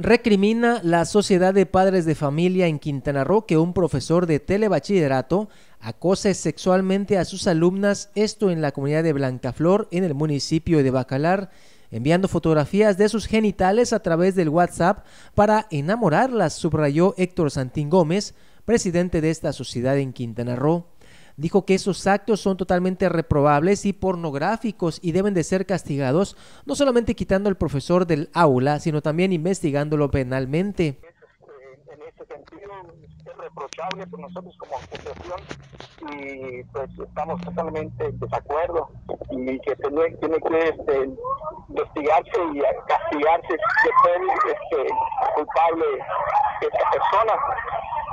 Recrimina la Sociedad de Padres de Familia en Quintana Roo que un profesor de telebachillerato acose sexualmente a sus alumnas, esto en la comunidad de Blancaflor, en el municipio de Bacalar, enviando fotografías de sus genitales a través del WhatsApp para enamorarlas, subrayó Héctor Santín Gómez, presidente de esta sociedad en Quintana Roo dijo que esos actos son totalmente reprobables y pornográficos y deben de ser castigados, no solamente quitando al profesor del aula, sino también investigándolo penalmente. En ese sentido es reprochable por nosotros como asociación y pues estamos totalmente en desacuerdo y que tiene, tiene que este, investigarse y castigarse de ser este, culpable esta persona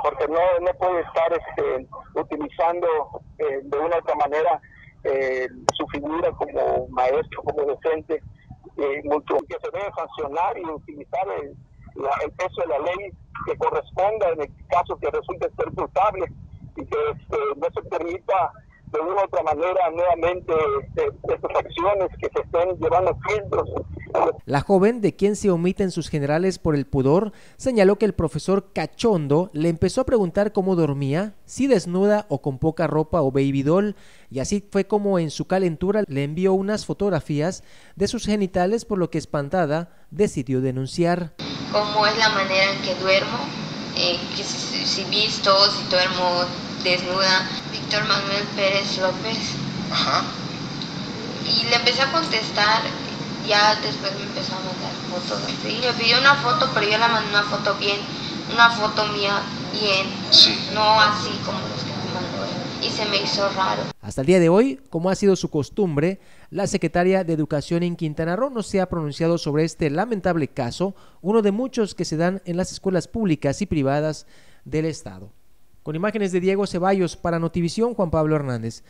porque no, no puede estar este, utilizando eh, de una u otra manera eh, su figura como maestro, como docente, eh, mucho que se debe sancionar y utilizar el, el, peso de la ley que corresponda en el caso que resulte ser culpable y que este, no se permita de una u otra manera nuevamente este, estas acciones que se estén llevando filtros la joven, de quien se omiten sus generales por el pudor, señaló que el profesor cachondo le empezó a preguntar cómo dormía, si desnuda o con poca ropa o baby doll, y así fue como en su calentura le envió unas fotografías de sus genitales, por lo que espantada decidió denunciar. ¿Cómo es la manera en que duermo? Eh, si, visto, si duermo desnuda. Víctor Manuel Pérez López. Ajá. Y le empecé a contestar ya después me empezó a mandar fotos así. Me pidió una foto, pero yo le mandé una foto bien, una foto mía bien, no así como los que me mandó Y se me hizo raro. Hasta el día de hoy, como ha sido su costumbre, la secretaria de Educación en Quintana Roo no se ha pronunciado sobre este lamentable caso, uno de muchos que se dan en las escuelas públicas y privadas del Estado. Con imágenes de Diego Ceballos para Notivisión, Juan Pablo Hernández.